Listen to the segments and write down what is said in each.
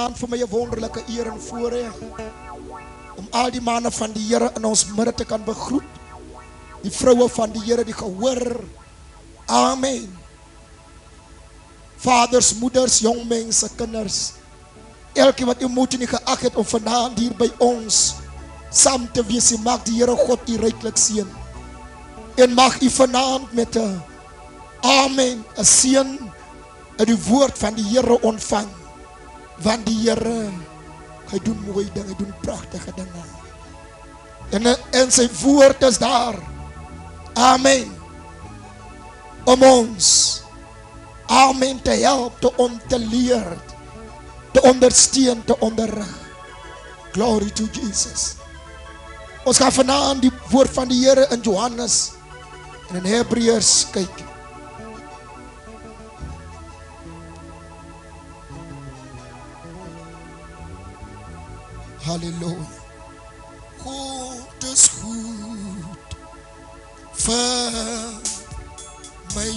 vanaand vir my 'n wonderlike eer en om al die manne van die Here in ons midde te kan begroet. Die vroue van die Here, die gehoor. Amen. Vaders, moeders, jong mense, kinders. Wat u moed en het om vanaand hier by ons saam te wees, mag die Here God u ryklik seën. En mag u vanaand met 'n amen, 'n seën uit die woord van die Here ontvang. Want die Here hy doen mooi dinge, hy doen pragtige dinge. En en sy woord is daar. Amen. Om ons amen te help, te om te leer, te ondersteun, te onderrig. Glory to Jesus. Ons gaan vanaand die woord van die Here in Johannes en in Hebreërs kyk. Halleluja. God is goed vir my.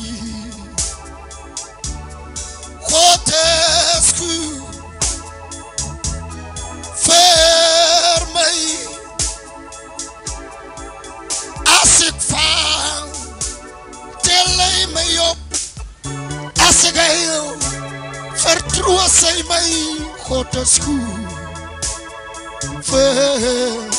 God is goed vir my. As ek val, tel hy my op. As ek huil, vertroos hy my. God is goed vir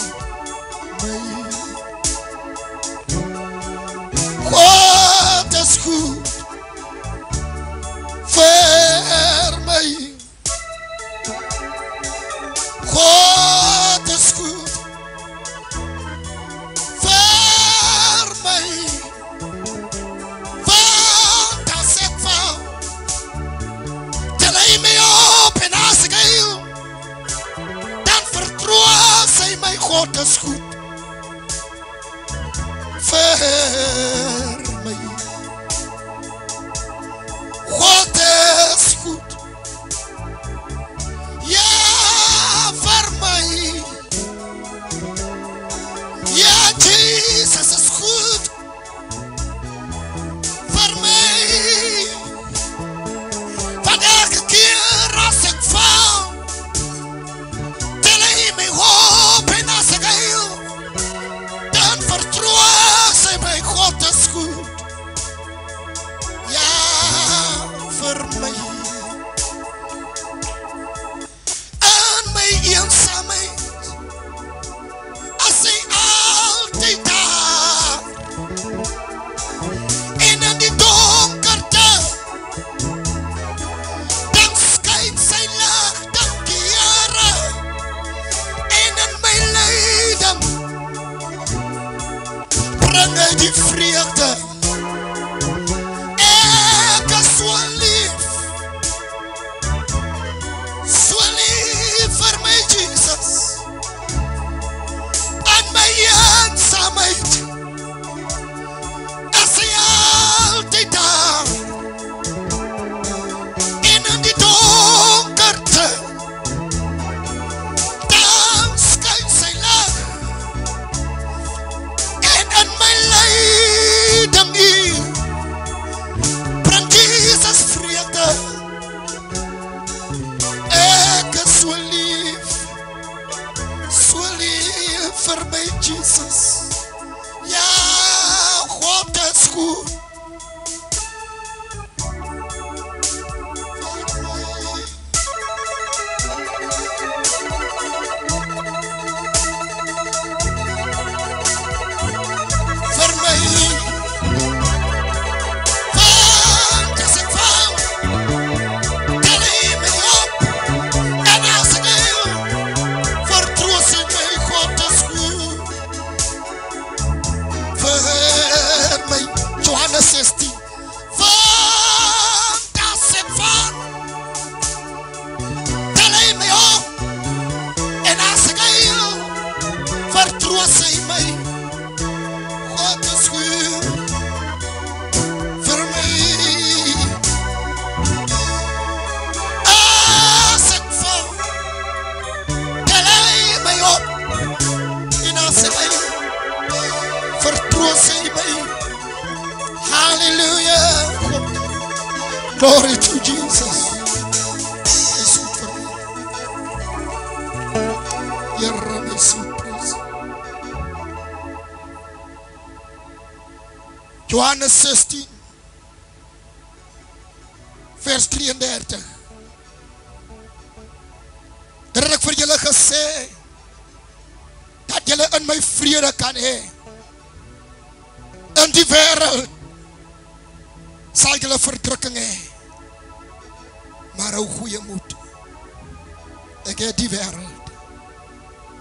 Ek het die wêreld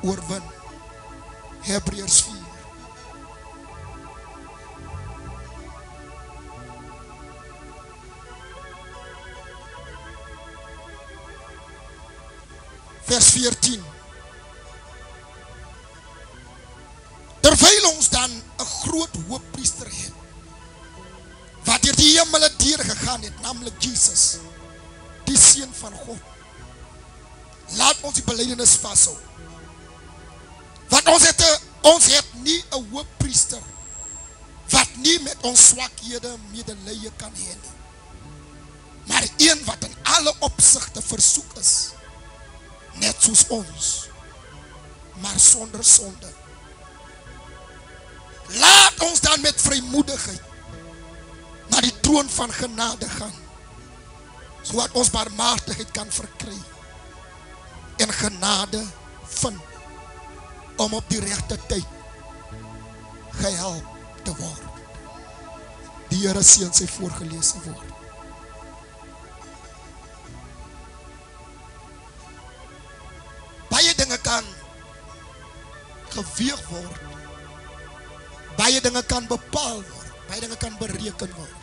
oorwin. Hebreërs 4 vers 14 Terwyl ons dan 'n groot hoofpriester het wat deur die hemel deur gegaan het, naamlik Jesus, die seun van God. Laat ons die belydenis vashou. Want ons het 'n ons het nie 'n hoofpriester wat nie met ons swakhede medelee kan hê nie. Maar een wat in alle opsigte versoek is net soos ons maar sonder sonde laat ons dan met vrymoedigheid na die troon van genade gaan sodat ons barmhartigheid kan verkry en genade vind om op die regte tyd gehelp te word die Here seën sy voorgelese woord baie dinge kan geweeg word. Baie dinge kan bepaal word. Baie dinge kan bereken word.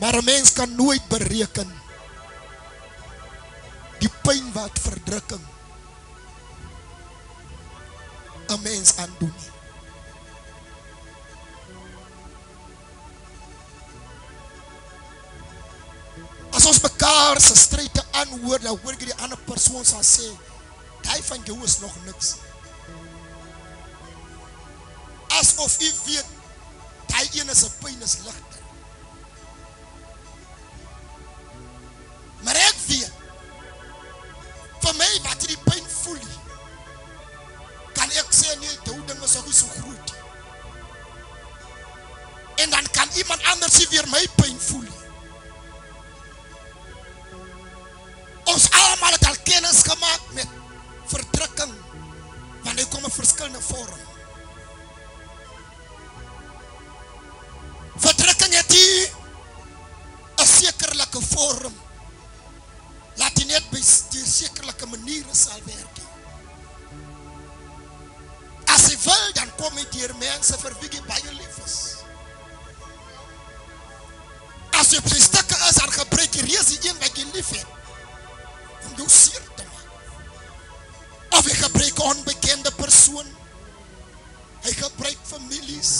Maar 'n mens kan nooit bereken die pyn wat verdrukking 'n mens aandoen. As ons mekaar se stryde aanhoor, dan hoor ek die ander persoon sal sê, "Daai van jou is nog niks." Asof u weet daai een is 'n pyn is ligter. Anders nie weer my pyn voel. nie. Ons almal het al kennis gemaak met verdrukking want hy kom in verskillende vorm. Verdrukking het hier 'n sekerlike vorm. Laat jy net by die sekerlike maniere sal werk. As hy wil dan kom hy deur mense vir wie hy baie het om jou seer te maak. Of hy gebruik onbekende persoon. Hy gebruik families.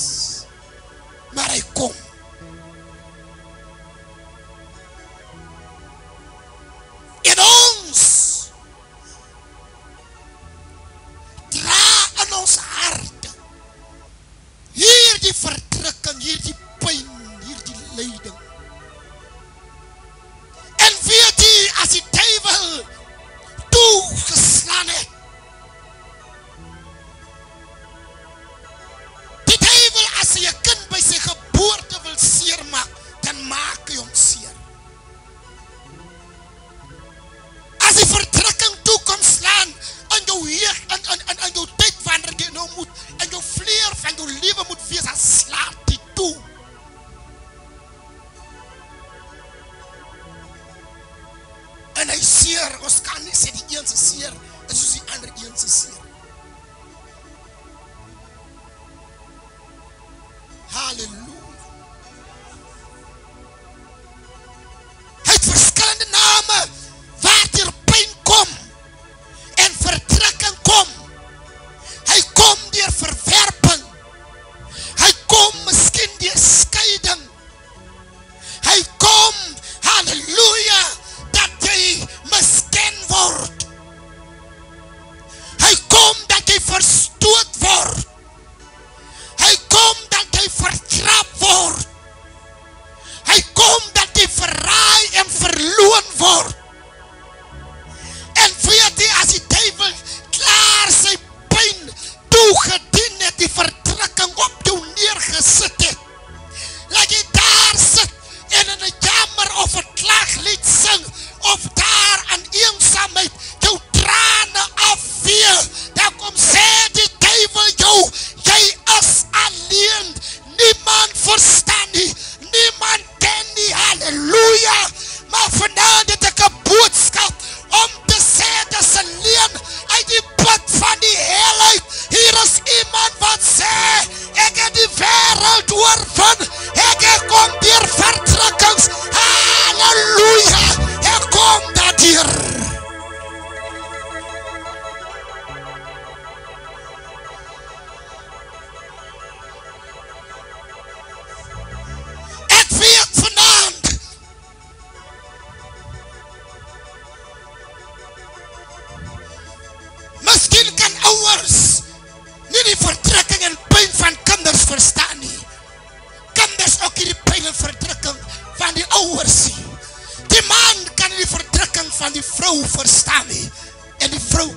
frou vrou verstaan nie. En die vrou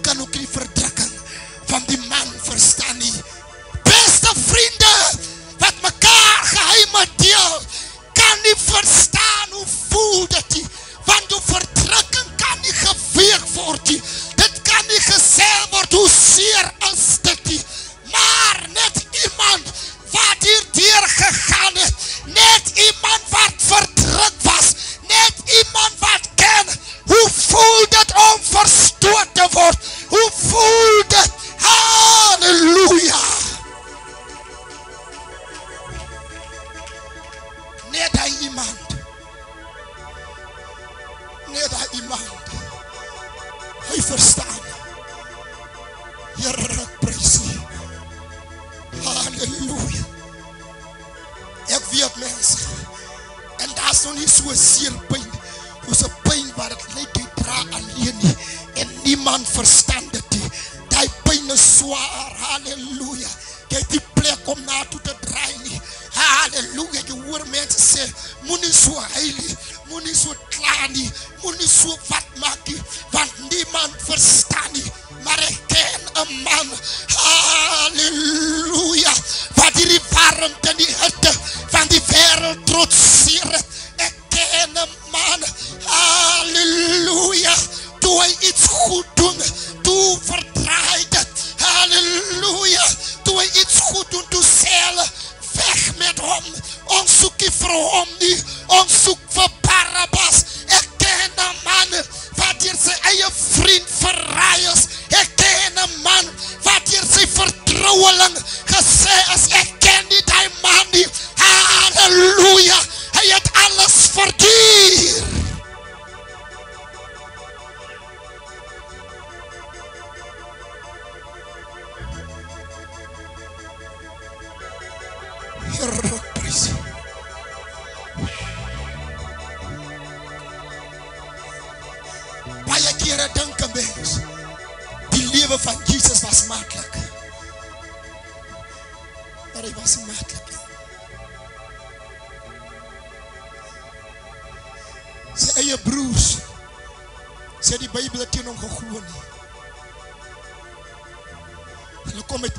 bij. Moet niet zo klaar niet. Moet niet zo wat maken. Want niemand verstaat niet. Maar ik ken een man. Halleluja. Wat die warmte en die hitte. Van die wereld trotseren. Ik ken een man. Halleluja. Doe iets goed doen. toe verdraaid het. Halleluja. Doe iets goed doen. toe zelf Weg met hem. Ons zoek je voor hem niet. on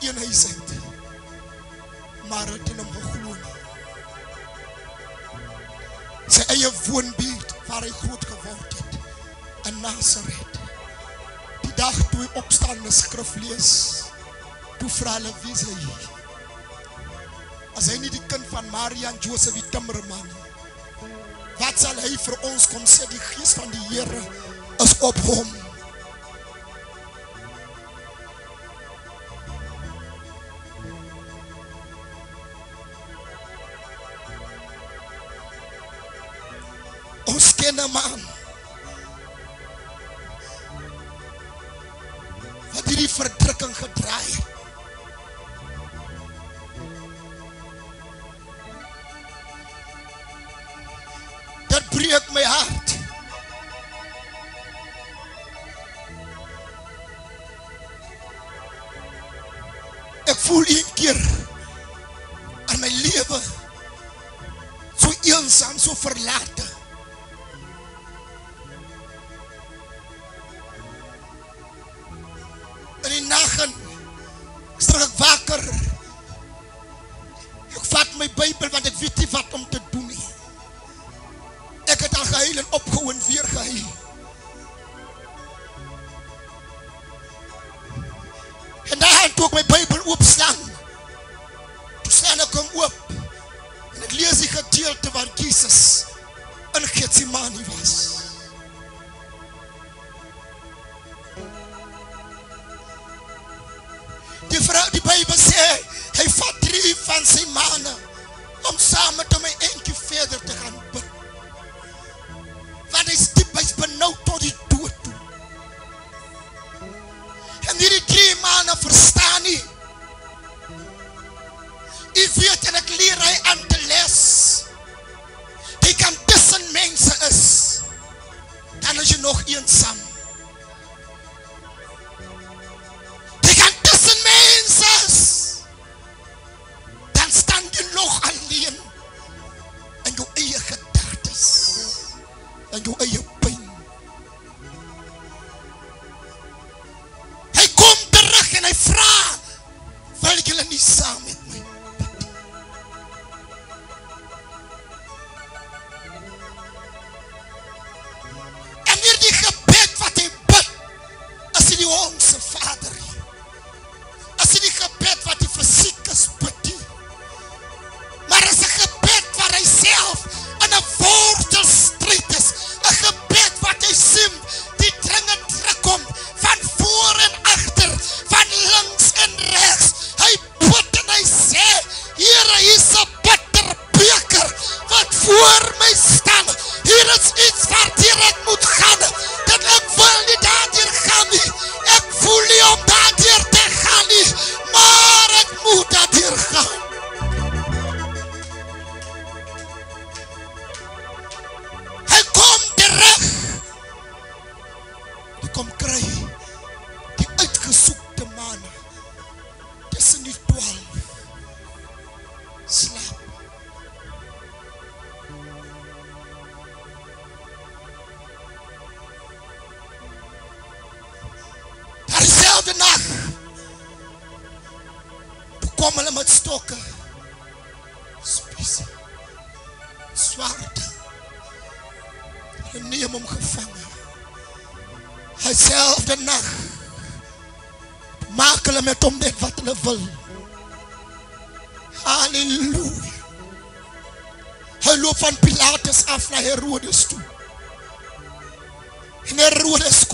Gideon hy sê Marathon begloon. Sy eie woonbuurt waar hy groot geword het in Nazareth. Die dag toe hy opstaan en skrif lees, toe vra hulle wie is hy? As hy nie die kind van Maria en Josef die timmerman wat sal hy vir ons kom sê die gees van die Here is op hom.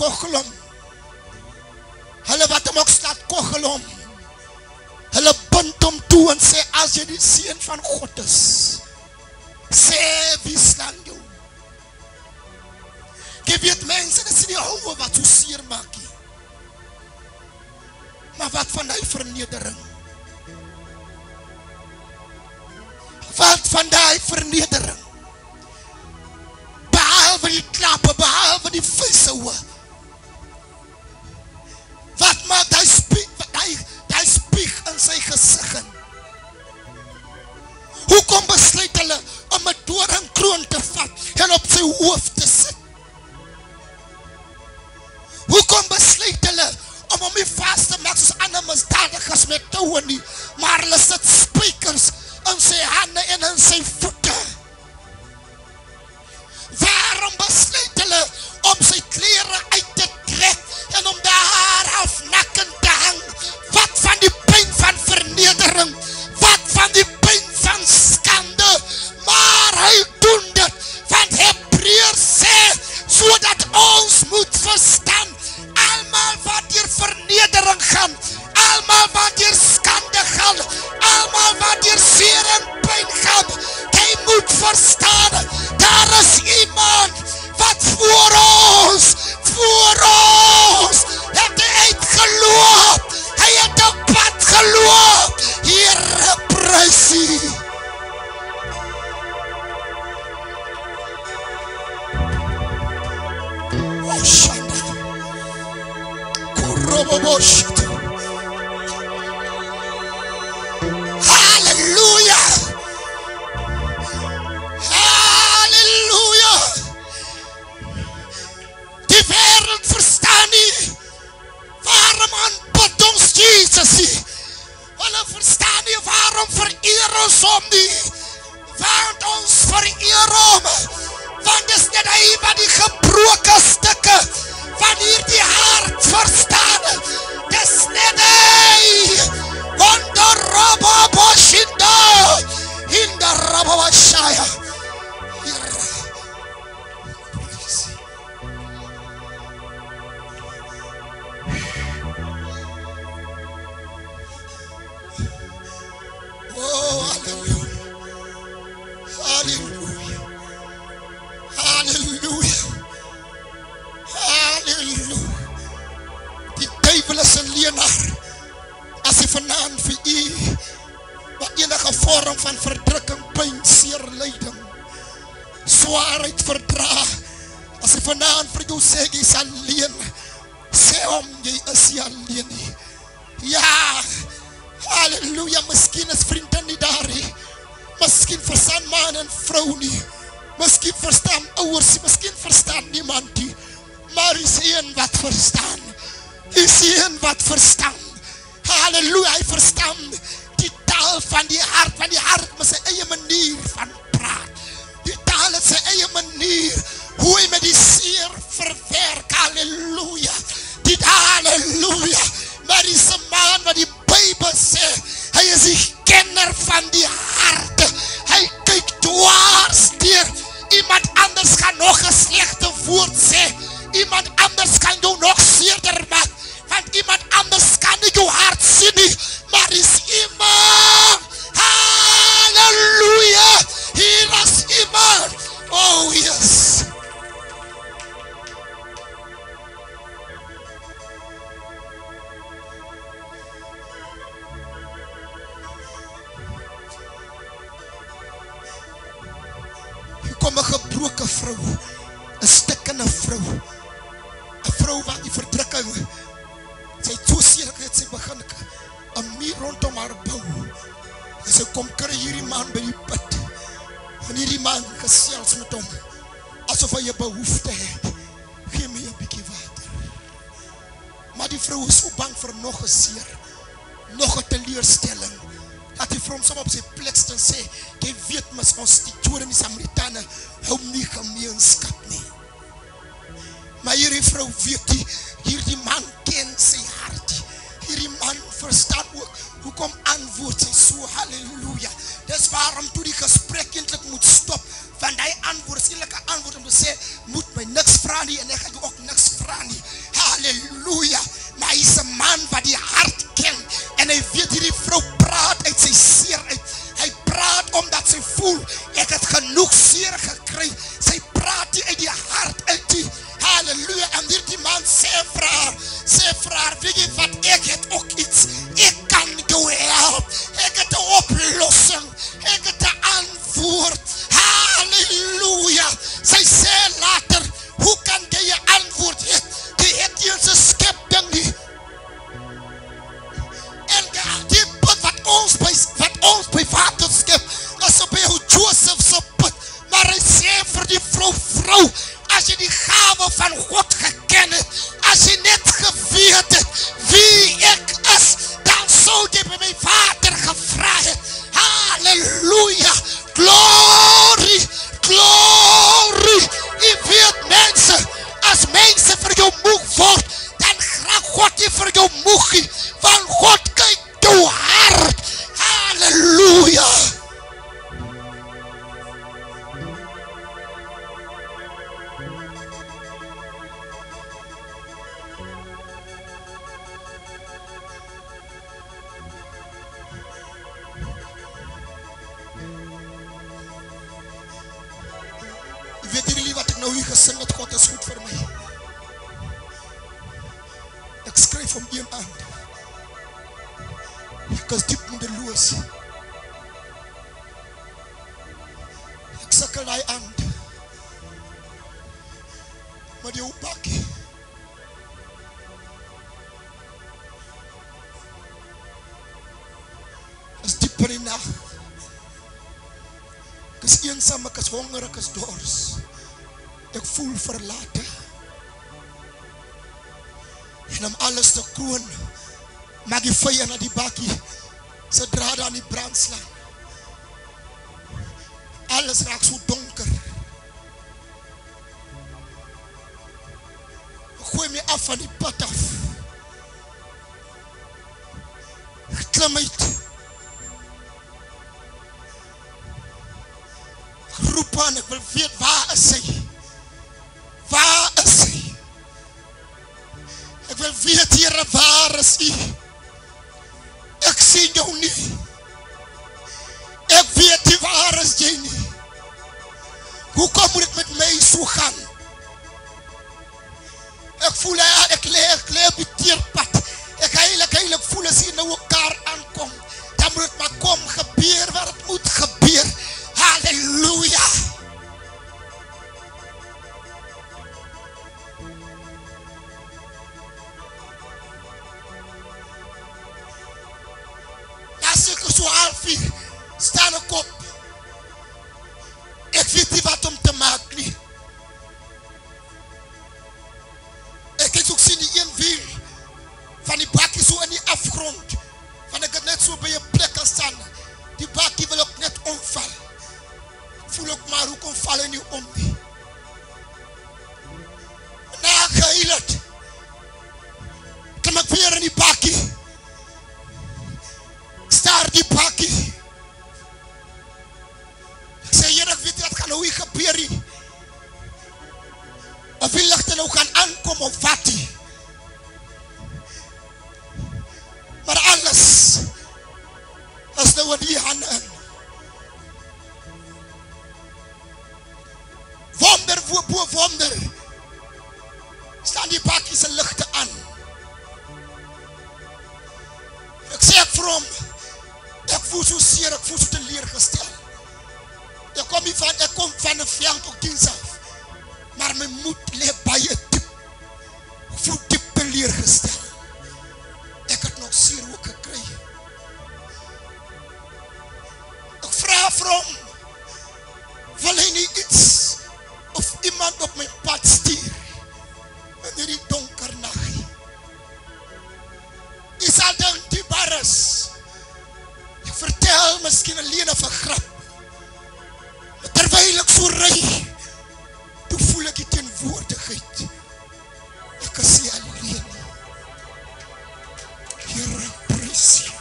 Koggel hom. Hulle wat hom ook staat koggel hom. Hulle bind hom toe en sê as jy die seun van God is, sê wie staan jou? Jy weet mense, dit is nie houe wat so seer maak nie. Maar wat van die vernedering? Wat van die vernedering? Behalve die klappe, behalve die vissouwe. Wat maak die spiek, die, die spiek in sy gezicht in? Hoekom besluit hulle om een doornkroon te vat en op sy hoofd te sit? Hoekom besluit hulle om om nie vast te maak soos ander misdadigers met touwe nie, maar hulle sit spijkers in sy hande en in sy voete? Waarom besluit om sy kleren uit te trek en om die half nakken te hang? Wat van die pijn van vernedering? Wat van die Die duivel is een leenaar. As hy vanaan vir u wat enige vorm van verdrukking, pijn, seer, leiding, zwaarheid verdra. As hy vanaan vir jou sê, jy is alleen. Sê om, jy is nie alleen. Ja, halleluja, miskien is vriendin nie daar nie. Miskien verstaan man en vrou nie. Miskien verstaan ouers, miskien verstaan niemand nie, maar is een wat verstaan. Is een wat verstaan. Halleluja, hy verstaan die taal van die hart, van die hart met sy eie manier van praat. Die taal het sy eie manier hoe hy met die seer verwerk. Halleluja. Die halleluja. Maar is 'n man wat die Bybel sê, hy is die kenner van die hart. Hy kyk dwars deur. Iemand anders kan nog 'n slegte woord sê. Iemand anders kan jou nog seerder maak. Want iemand anders kan nie jou hart sien nie, maar is iemand. Halleluja. Hier is iemand. Oh yes. Hier kom 'n gebroke vrou, 'n stikkende vrou. 'n Vrou wat die verdrukking sy gekry het sy begin 'n muur rondom haar bou. En sy kom kry hierdie man by die put. En hierdie man gesels met hom asof hy 'n behoefte het. Gee my 'n bietjie water. Maar die vrou is so bang vir nog 'n seer, nog 'n teleurstelling. Dat vir hom sommer op sy plek staan sê, "Jy weet mos ons die Jode en die Samaritane hou nie gemeenskap nie." Maar hierdie vrou weet die hierdie man ken sy. Hierdie man verstaan ook hoekom antwoord sy so haleluja. Dis waarom toe die gesprek eintlik moet stop want hy antwoord skielik 'n antwoord om te sê moet my niks vra nie en ek gaan jou ook niks vra nie. Haleluja. Maar hy's 'n man wat die hart ken en hy weet hierdie vrou praat uit sy seer uit. Hy praat omdat sy voel ek het genoeg seer gekry. Sy praat nie uit die hart uit nie. Halleluja. En hierdie man sê vir haar, sê vir haar, weet jy wat ek het ook iets. Ek kan jou help. Ek het 'n oplossing. Ek het 'n antwoord. Halleluja. Sy sê later, hoe kan jy 'n antwoord hê? Ek voel verlate. En om alles te kroon, maak die vye na die bakkie, sy draad aan die brandslaan. Alles raak so donker. Gooi my af van die pad af. Klim uit. Roep aan, ek wil weet, u? Ek sien jou nie. Ek weet nie, waar is jy nie? Hoekom moet ek met my so gaan? Ek voel, ja, ek le, ek le op die teerpad. Ek heilig, heilig voel as hier nou. Nie. Here, prys U.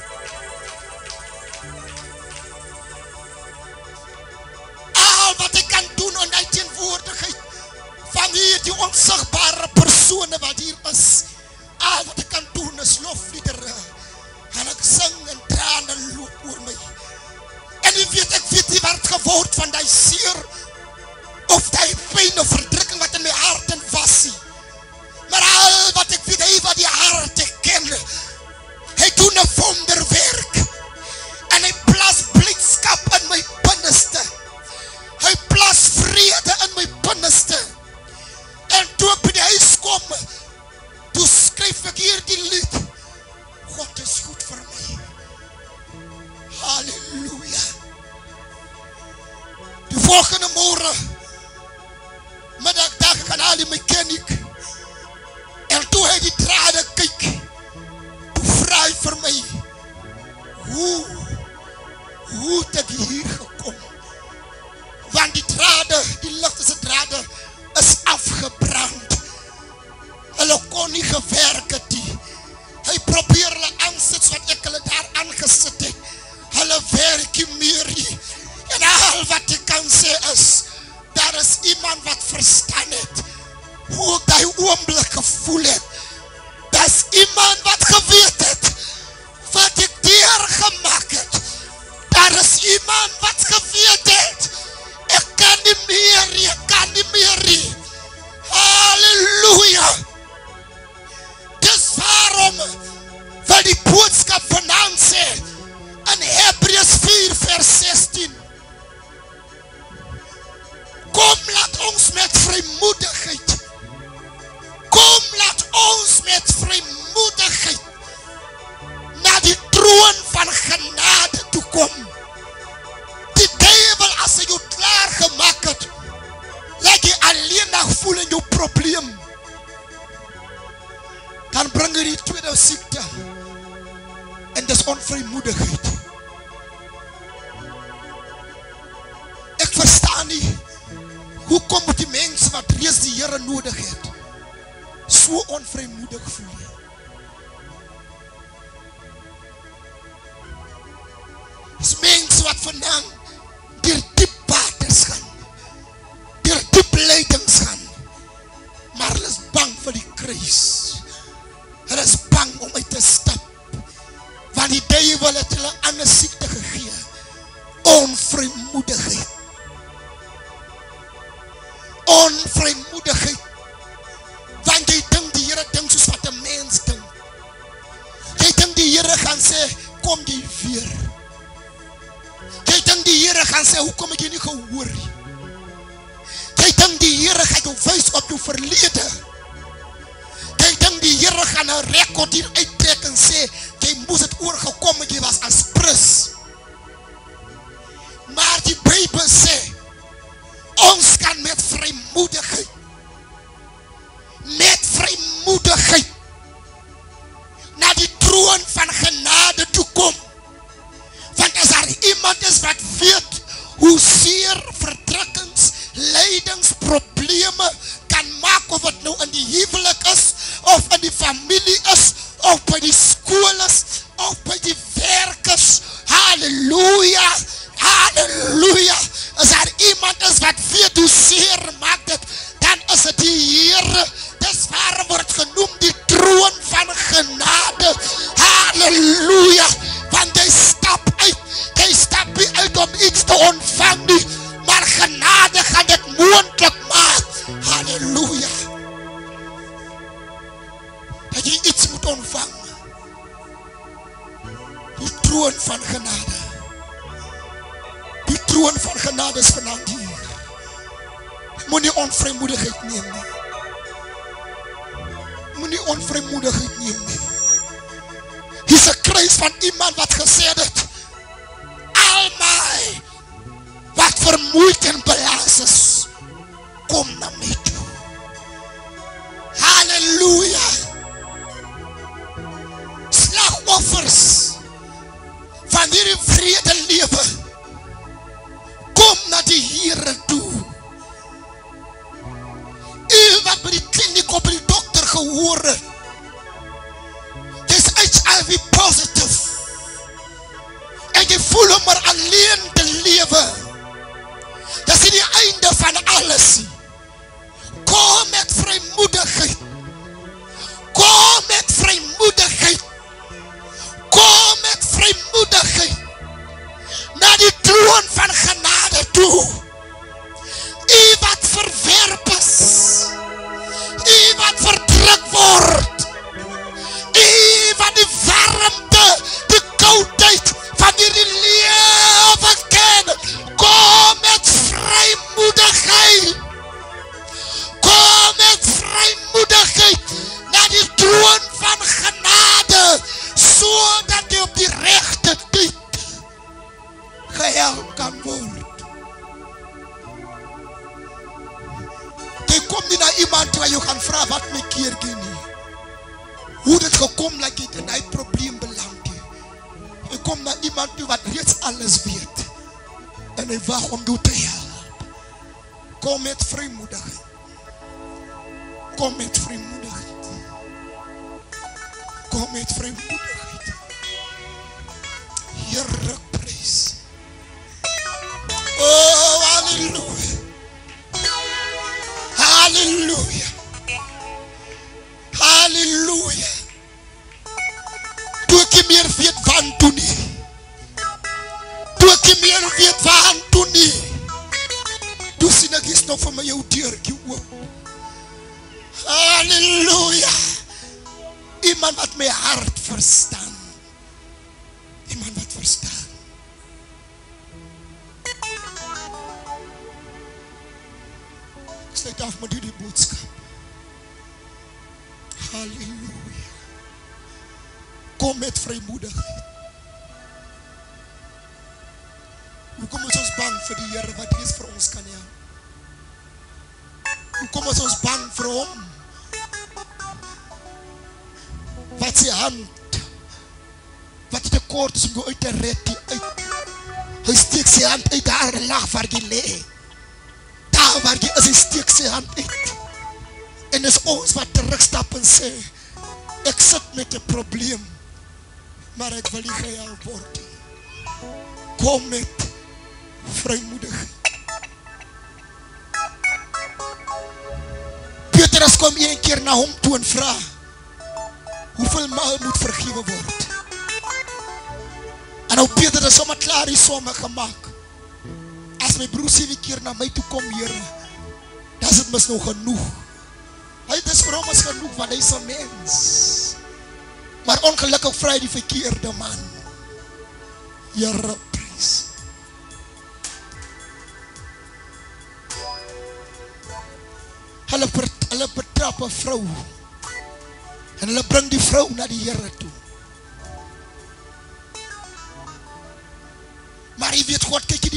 Al wat ek kan doen in die teenwoordigheid van hierdie onsigbare persone wat hier is. Al wat ek kan doen is lofliedere. En ek sing en trane loop oor my. En jy weet, ek weet nie wat geword van die seer of die pijn of verdrukking wat in my hart en was nie. Maar al wat ek weet, hy wat die hart ek ken, is, daar is iemand wat verstaan het, hoe ek die oomblik gevoel het. Daar is iemand wat geweet het, wat ek deurgemaak het. Daar is iemand wat geweet het, ek kan nie meer nie, ek kan nie meer nie. Halleluja! Dis waarom wil die boodskap vandaan sê in Hebreus 4 vers 16 Kom laat ons met vrymoedigheid. Kom laat ons met vrymoedigheid na die troon van genade toe kom. Die duivel as hy jou klaar gemaakt het laat jy alleen nog voel in jou probleem. Dan bring jy die tweede siekte. En dis onvrymoedigheid. Ek verstaan nie hoekom moet die mense wat reeds die Here nodig het so onvrymoedig voel nie. Dis mense wat vandaan deur diep waters gaan. Deur diep lydings gaan. Maar hulle is bang vir die kruis. Hulle is bang om uit te stap. Want die duivel het hulle ander siekte gegee. Onvrymoedigheid. Onvrymoedigheid. Want jy dink die Here dink soos wat 'n mens dink. Jy dink die Here gaan sê, kom jy weer. Jy dink die Here gaan sê, hoekom het jy nie gehoor nie? Jy dink die Here gaan jou wys op jou verlede. Jy dink die Here gaan 'n rekord hier uittrek en sê jy moes dit oorgekom het jy was as prins. Maar die Bybel sê ons kan Ek sluit af met die boodskap. Halleluja. Kom met vrymoedigheid. Hoekom is ons bang vir die Here wat reeds vir ons kan help? Hoekom is ons bang vir hom? Wat sy hand wat te kort is om jou uit te red die uit. Hy steek sy hand uit daar en lag waar jy lê. Waar jy is, steek sy hand uit. En is ons wat terugstap en sê, ek sit met 'n probleem, maar ek wil nie gehelp word nie. Kom met vrymoedigheid. Petrus kom een keer na hom toe en vra, hoeveel maal moet vergewe word? En nou Peter is sommer klaar die somme gemaakt. As my broer 7 keer na my toe kom, Heere, dan is het mis nog genoeg. Hy het is vir hom is genoeg, want hy is een mens. Maar ongelukkig vry die verkeerde man. Heere, prijs. Hulle, hulle betrap een vrou. En hulle bring die vrou na die Heere toe. Maar jy weet God, kyk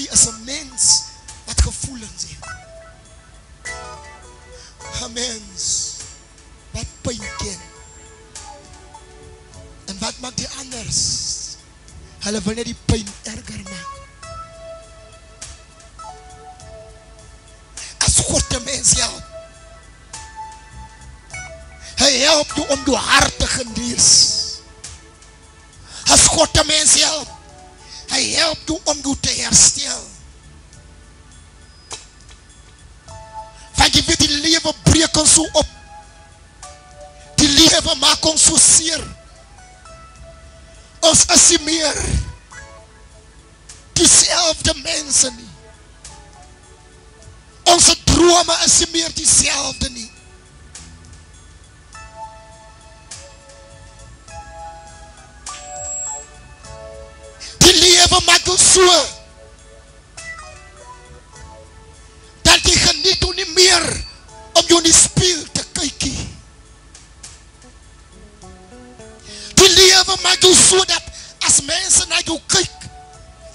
my as een mens wat gevoelens het. Een mens wat pijn ken. En wat maak die anders? Hulle wil net die pijn erger maak. As God die mens help, Hy help jou om jou hart te genees. As God die mens help, hy help jou om jou te herstel. Want jy weet die lewe breek ons so op. Die lewe maak ons so seer. Ons is nie meer diezelfde mense nie. Onze drome is nie meer diezelfde nie. Jou so dat jy geniet hoe nie meer om jou in die spiel te kykie. Die lewe maak jou so dat as mense na jou kyk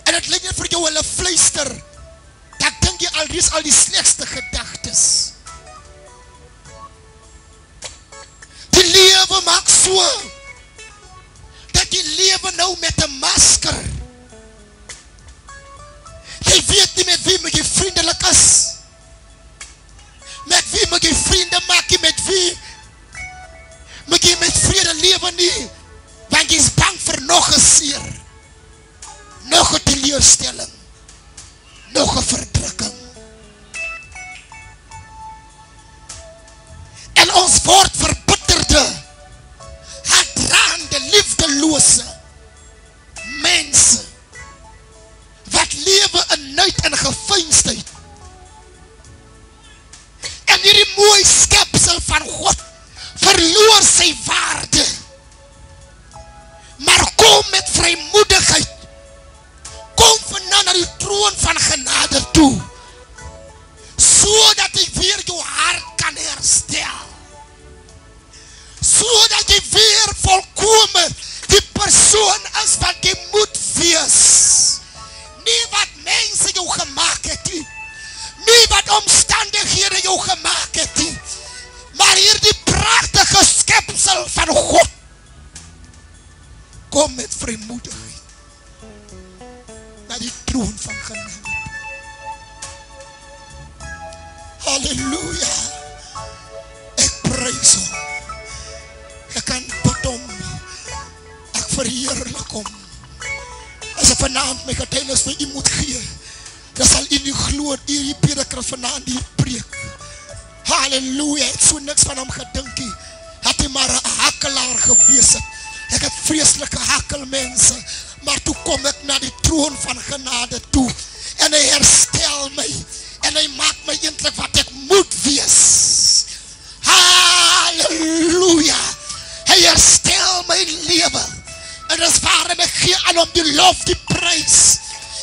en het lyk vir jou hulle fluister, dat dink jy al reeds al die slechtste gedagtes. Die lewe maak so dat die lewe nou met een masker. Jy weet nie met wie moet jy vriendelik is. Met wie moet jy vriende maak jy met wie? Moet jy met vrede lewe nie? Want jy is bang vir nog een seer. Nog een teleurstelling. Nog een verdrukking. En ons word verbitterde, hadraande, liefdeloose mense wat lewe in nuit en gefeinstheid. En hierdie mooi skepsel van God verloor sy waarde. Maar kom met vrymoedigheid. Kom vanaf na die troon van genade toe. So dat jy weer jou hart kan herstel. So dat jy weer volkome die persoon is wat jy moet wees. Nie wat mense jou gemaakt het nie. Nie wat omstandighede jou gemaakt het nie. Maar hier die prachtige skepsel van God. Kom met vrymoedigheid. Na die troon van genade. Halleluja. Ek prijs hom. Ek kan bid om. Ek verheerlik hom. As ek vanavond my getuinis vir u moet gee, dan sal u nie gloor, u die prediker vanavond die preek. Halleluja, het so niks van hom gedinkie. Het hy maar een hakelaar gewees het. Ek het vreselike hakelmense, maar toe kom ek na die troon van genade toe, en hy herstel my, en hy maak my eindelijk wat ek moet wees. Halleluja, hy herstel my leven, en is waarom ek gee aan om die lof, die prijs.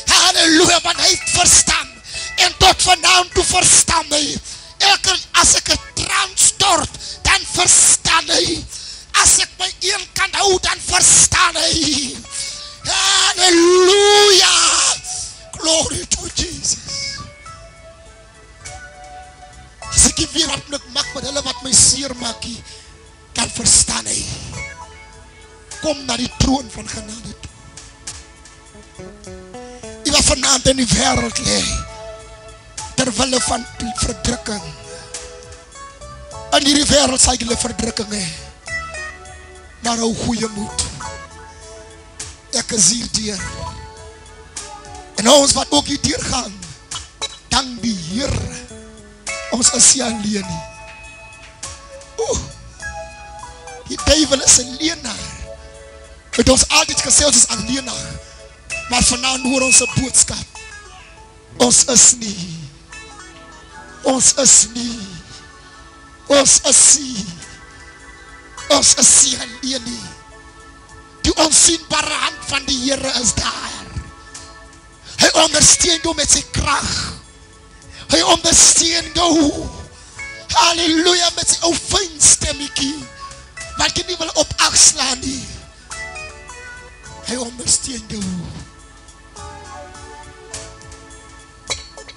Halleluja, want hy het verstaan, en tot vanavond toe verstaan my, elke, as ek een traan stort, dan verstaan hy, as ek my een kan hou, dan verstaan hy. Halleluja! Glory to Jesus. As ek die wereld moet maak met hulle wat my seer maak, dan verstaan hy. Kom na die troon van genade toe. Die wat vanavond in die wereld lee, terwille van die verdrukking. In die wereld sal julle verdrukking hee maar hou goeie moed. Ek is hier dier. En ons wat ook hier dier gaan, dank die Heer, ons is hier alleen nie. Oeh, die duivel is een leenaar. Het ons altijd gesê, ons is alleenaar. Maar vanavond hoor ons een boodskap. Ons is nie. Ons is nie. Ons is nie ons is nie alleen nie. Die onsienbare hand van die Heere is daar. Hy ondersteun jou met sy kracht. Hy ondersteun jou, halleluja, met sy ou fijn stemmiekie, wat jy nie wil op achtslaan nie. Hy ondersteun jou.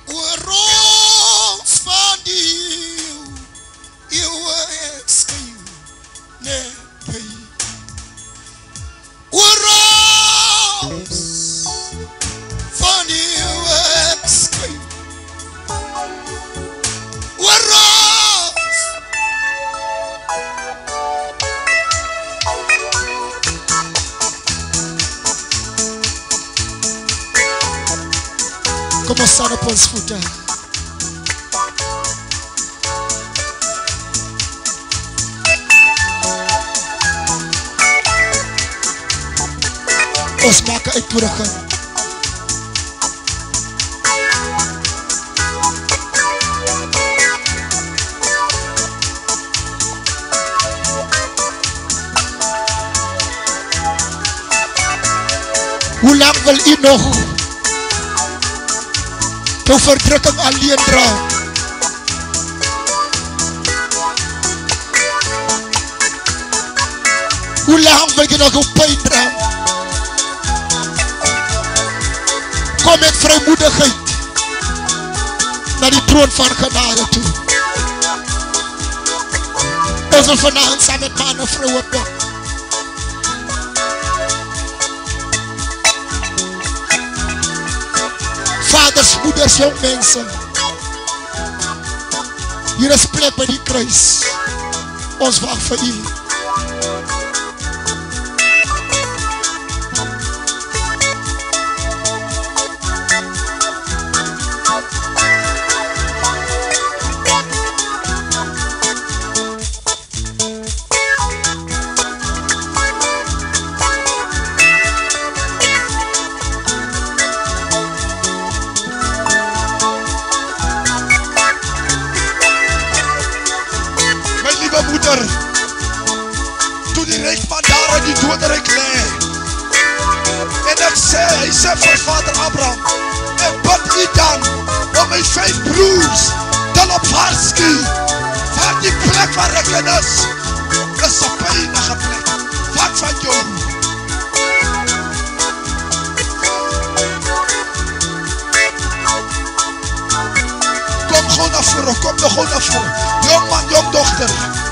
Oor ons Kom ons staan op ons voete ons maak een uitnodiging. Hoe jou verdrukking alleen dra. Hoe lang wil jy nog jou pijn dra? Kom met vrymoedigheid na die troon van genade toe. Ons wil vanavond saam met man en moeders, jong mense. Hier is plek by die kruis. Ons wacht vir u. my vijf broers, te op varski, van die plek waar ek in is, is een pijnige plek, wat van jou? Kom gewoon naar voren, kom gewoon naar voren. Jong man, jong dochter.